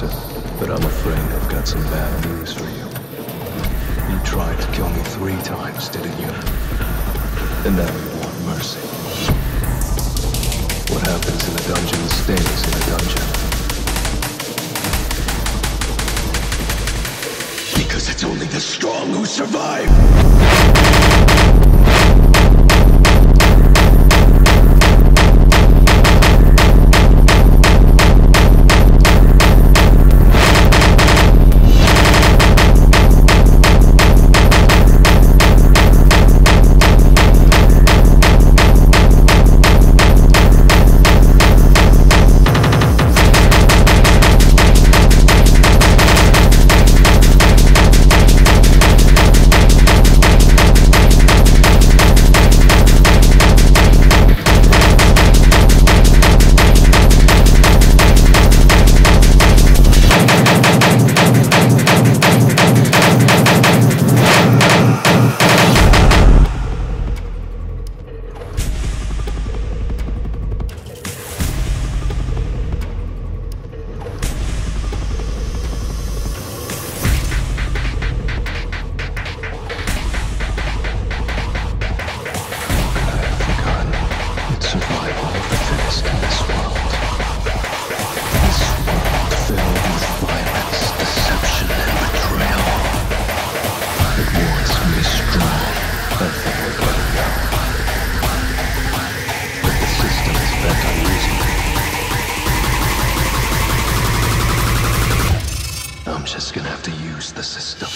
But I'm afraid I've got some bad news for you. You tried to kill me three times, didn't you? And now you want mercy. What happens in a dungeon stays in a dungeon. Because it's only the strong who survive! In this world. This world filled with violence, deception, and betrayal. It wants me strong. But the system is me. I'm just gonna have to use the system.